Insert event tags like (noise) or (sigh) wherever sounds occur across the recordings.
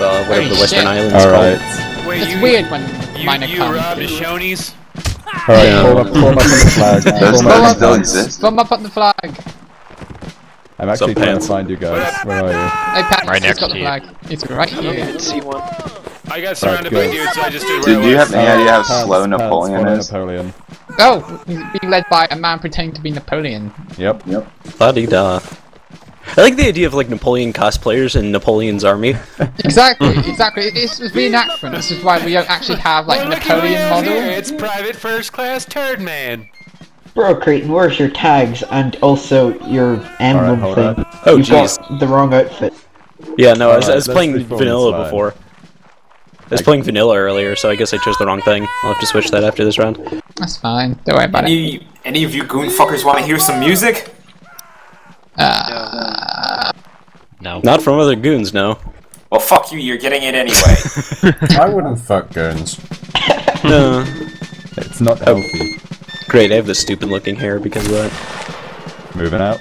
uh, whatever Holy the Western shit. Islands is Alright. called. Wait, It's you, weird when you, minor you comes. robbed the Shoney's? Alright, Yeah. form up, form up on the (laughs) flag. Those up flags on the still flag. exist. Thumb up on the flag. I'm actually Some trying pants. to find you guys. Where are you? Hey, Pat, Right he's next got to the you. flag. It's right here. See one. I got surrounded by dudes, so I just did Dude, where do you have any idea how slow Napoleon is? Napoleon. Oh, he's being led by a man pretending to be Napoleon. Yep. La-di-da. I like the idea of like Napoleon cosplayers in Napoleon's army. (laughs) Exactly, (laughs) exactly. It's, it's reenactment. This is why we don't actually have like Well, look who we Napoleon have model. here. It's Private First Class Turd Man. Brocretin, where's your tags and also your emblem hold thing? on. Oh, You've jeez. got the wrong outfit. Yeah, no, I was, I was playing vanilla this before. I was playing vanilla earlier, so I guess I chose the wrong thing. I'll have to switch that after this round. That's fine. Don't worry about it. Any, any of you goon fuckers want to hear some music? Uh, No. Not from other goons, no. Well, fuck you, you're getting it anyway. (laughs) I wouldn't fuck goons. No. It's not healthy. Great, I have this stupid looking hair because of that. Moving out.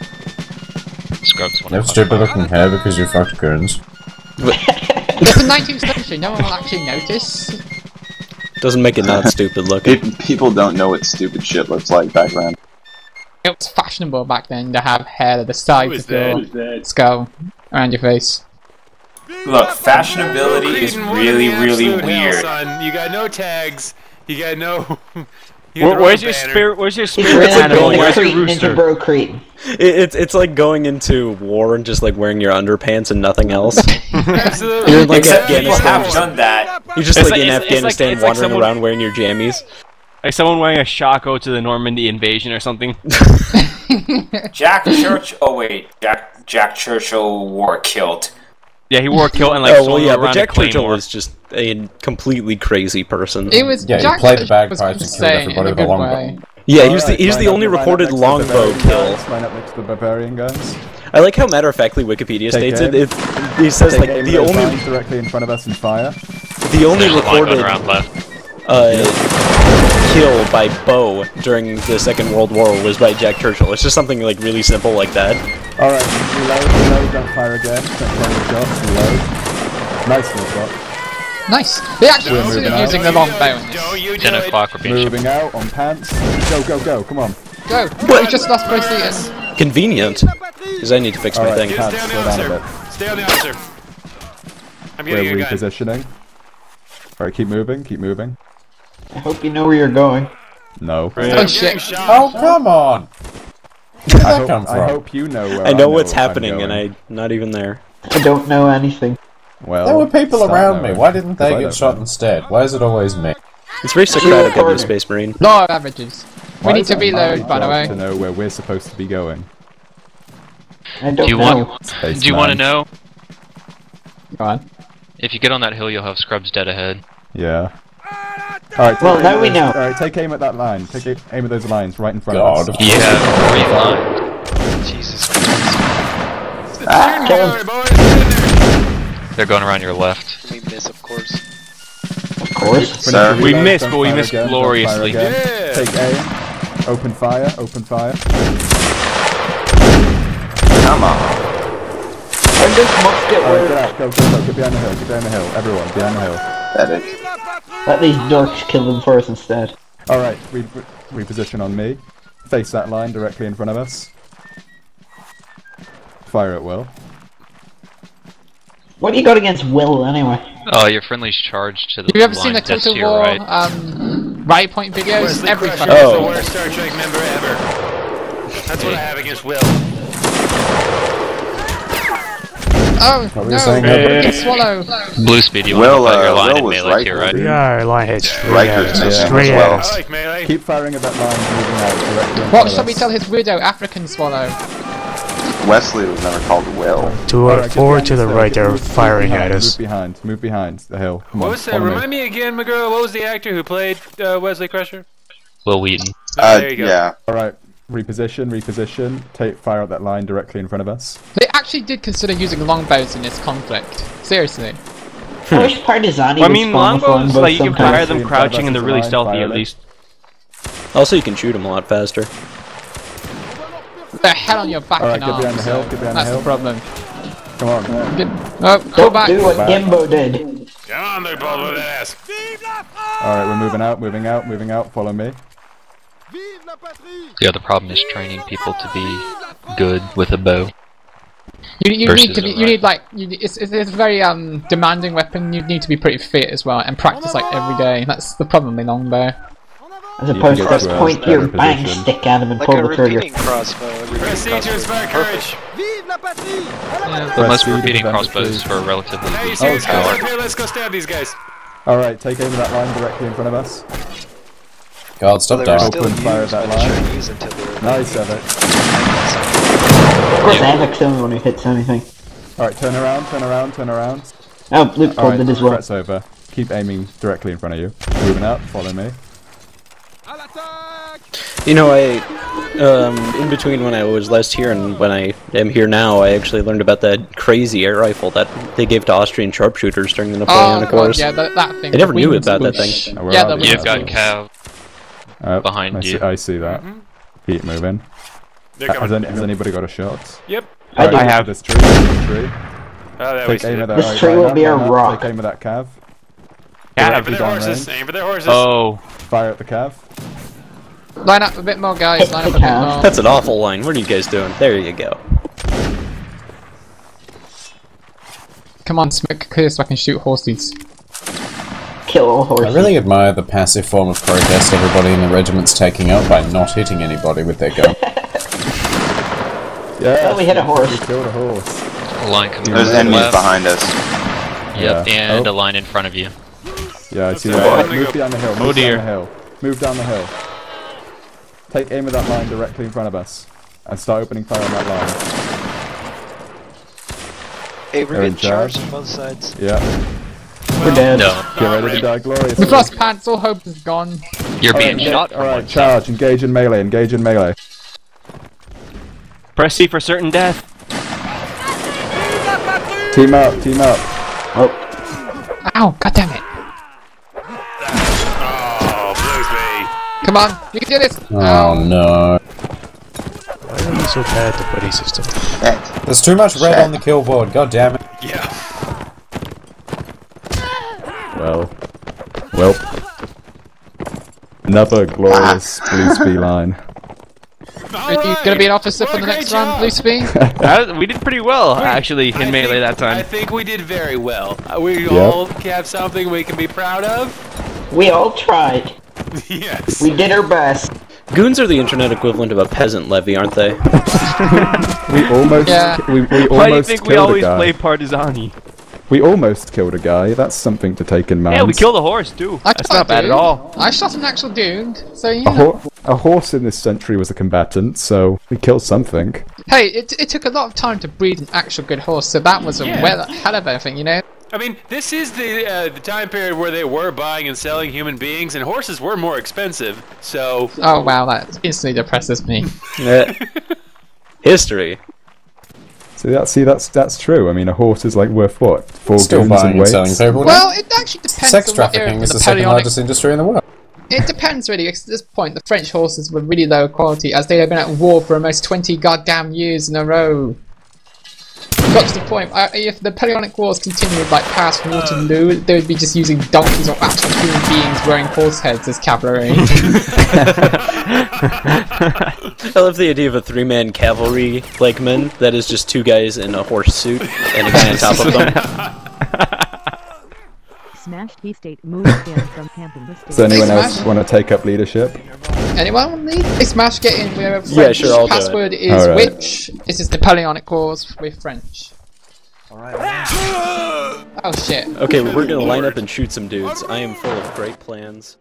Scrubs You wanna have stupid looking hair because you fucked goons. it's the 19th century. No one will actually notice. Doesn't make it not (laughs) stupid looking. People don't know what stupid shit looks like back then. It was fashionable back then to have hair that the size is of your skull around your face. Look, fashionability is really, really absolute hell, weird. son. You got no tags. You got no. (laughs) you got the where's your spirit? Where's your spirit ran animal? into Where's your Creighton into rooster? Bro Creighton. It, it's it's like going into war and just like wearing your underpants and nothing else. (laughs) Absolutely. You're in, like, Except people Afghanistan. have done that. You're just like, like- in it's- it's like- Afghanistan it's like wandering someone- around wearing your jammies. Like someone wearing a shako to the Normandy invasion or something. (laughs) Jack Church. Oh wait, Jack Jack Churchill wore a kilt. Yeah, he wore a kilt and like oh well, yeah, but Jack. Churchill was just a completely crazy person. It was Yeah, he Jack played the Churchill was bagpipes and killed everybody with a good long way. Yeah, he was the Alright, he was the only up- recorded next to longbow kill. Line up next to the barbarian guys. I like how matter of factly Wikipedia Take states aim. it. It he says Take like aim the only lines directly in front of us and fire. the only There's a line going recorded around left. uh, kill by bow during the Second World War was by Jack Churchill. It's just something like really simple like that. Alright, reload, reload, don't fire again. Don't fire the shots, reload. Nice little shot. Nice. They actually We're considered moving out. using the long bow in this. Don't you do 10 it. o'clock, we're being shot. Moving out on pants. Go, go, go, come on. Go. We just lost both seaters. Convenient, because I need to fix my Alright, thing. Pants, stay on the down officer. Stay on the officer. I'm getting We're getting a gun. repositioning. Alright, keep moving, keep moving. I hope you know where you're going. No. Oh shit. Oh, come on! Where did I that hope, come I hope you know where I know I'm what's happening, going. and I'm not even there. I don't know anything. Well, There were people around me. Why didn't they get shot know. instead? Why is it always me? It's very Socratic of you, recording. Space Marine. No averages. We Why need to it my reload, by the way. To know where we're supposed to be going. I don't Do you know. want? Space Do you want to know? Go on. If you get on that hill, you'll have Scrubs dead ahead. Yeah. Alright, Well, now we know. Alright, take aim at that line. Take aim at those lines right in front God. of us. You have three lines. Jesus Christ. Ah, Kill him. boys, get in there. They're going around your left. We miss, of course. Of course. Sir. Finish We reload, missed, don't but we fire missed again, gloriously. Yeah. Take aim. Open fire, open fire. Come on. When does musket Alright, get work? out, go, go, go, get behind the hill, get behind the hill. Everyone, behind the hill. That is. Let these dorks kill them first instead. Alright, re reposition on me. Face that line directly in front of us. Fire at will. What do you got against Will anyway? Oh, your friendly's charged to the Have you ever seen the just to your War right. um, right point videos? Every Crusher fucking is Oh. the worst Star Trek member ever. That's what I have against Will. Oh What no! saying, Freaking swallow. Blue speed, you Will, want to put your line Will in was melee right to your there, right. dude. Yeah, line hit straight Riker's at missing us. as Straight well. I like melee. Keep firing at that line moving out directly What front shall we tell his widow, African swallow? Wesley was never called Will. To Alright, our get forward to the right, they're move- move firing behind, at us. Move behind, move behind the hill. Come What on, was that? follow me. Remind me again, McGurl. What was the actor who played uh, Wesley Crusher? Wil Wheaton. Oh, Uh, there you go. yeah. Alright, reposition, reposition. Take fire at that line directly in front of us. They actually did consider using longbows in this conflict. Seriously. I hmm. wish Partisani Well, I mean, spawn with longbows, like, you can fire them In front of crouching and they're really line, stealthy at least. Also, you can shoot them a lot faster. The hell on your back Alright, and get behind arms. the hill, so get behind the That's hill. the problem. Come on. Good. Oh, pull Don't back. do what Back. Gimbo did. Come on, big ball with that ass. Alright, we're moving out, moving out, moving out. Follow me. The other problem is training people to be good with a bow. You, you need to be. You need like. You, it's, it's it's a very um demanding weapon. You need to be pretty fit as well and practice like every day. That's the problem with longbow. As opposed get to to a point your better bang position. stick at him and Like pull a the trigger. repeating crossbow. a repeating Press C to crossbow. inspire courage. Yeah, the Press most repeating crossbows for a relatively Hey, you decent see these guys power. Let's go stab these guys. Alright, take aim of that line directly in front of us. God, stop they were dying. still Open fire that by the line. Chinese until they were Nice, Evic. Of course, Avic's the only one who hits anything. Alright, turn around, turn around, turn around. Oh, Luke pulled Alright, it as well. threat's over. Keep aiming directly in front of you. Moving up, follow me. You know, I, um, in between when I was last here and when I am here now, I actually learned about that crazy air rifle that they gave to Austrian sharpshooters during the Oh Napoleonic god, Wars. yeah, that, that thing. I never knew about that thing. Oh, Yeah, are the we? You've got whoosh. Cav. Uh, behind I see, you. I see that. Keep moving. They're Has, any, has anybody got a shot? Yep. I Alright, do. have. This tree, this tree. Oh, that Take was aim of that. This right, tree will be a up, rock. Take aim of that cav. Aim for their horses. range. Aim for their horses. Oh, Fire at the cav. Line up a bit more, guys. Line up a bit more. That's an awful line. What are you guys doing? There you go. Come on, smoke clear so I can shoot horses. Kill all I really admire the passive form of protest everybody in the regiment's taking up by not hitting anybody with their gun. (laughs) Yeah. Well, we hit a horse. We killed a horse. A line coming There's enemies left. behind us. Yep, Yeah. and Oh. a line in front of you. Yeah, I see Okay, that. let me Move down the hill. Move Oh, dear. down the hill. Move down the hill. Take aim of that line directly in front of us. And start opening fire on that line. Hey, we're They're getting charged charge. on both sides. Yeah. We're dead. No, Get ready to die gloriously. We've lost pants. All hope is gone. you're being Alright, shot Alright, one side. charge. Engage in melee. Engage in melee. press C for certain death. Team up. Team up. Oh. Ow! God damn it! Oh, Bluesby. Come on, you can do this. Oh Ow. no. Why are you so bad at the buddy system? There's too much red on the kill board, god damn it. Yeah. Well. Well. Another glorious (laughs) blue spee line. Are you gonna be an officer for the next round, Blue Spee? Uh, (laughs) we did pretty well, actually, in I melee think- that time. I think we did very well. Uh, We Yep. all have something we can be proud of. We all tried. (laughs) yes. We did our best. Goons are the internet equivalent of a peasant levy, aren't they? We almost. Yeah. We, we Why do you think we always play Partizani? We almost killed a guy. That's something to take in mind. Yeah, we killed a horse too. I That's shot not a bad at all. I shot an actual dude, so you A, know. ho- a horse in this century was a combatant, so we killed something. Hey, it, it took a lot of time to breed an actual good horse, so that was a Yeah. well hell of a thing, you know. I mean, this is the uh, the time period where they were buying and selling human beings, and horses were more expensive. So Oh wow, that instantly depresses me. (laughs) History. So that see that's that's true. I mean, a horse is like worth what? Four Still goons buying and and weights. selling people. now. well, it actually depends Sex on what era trafficking of is the the second largest industry in the world. It depends really. 'cause At this point, the French horses were really low quality, as they had been at war for almost twenty goddamn years in a row. Got to the point. Uh, if the Napoleonic Wars continued like past Waterloo, they would be just using donkeys or actual human beings wearing horse heads as cavalry. (laughs) (laughs) I love the idea of a three-man cavalry like men that is just two guys in a horse suit and a guy on top of them. Smashed He State moved in from camping the state. Does anyone else want to take up leadership? Anyone want lead? Hey, Smash, get in. We're French. Yeah, sure, I'll do it. Password is Alright. which? This is Napoleonic Wars with French. Alright. Oh shit. Okay, we're gonna line up and shoot some dudes. I am full of great plans.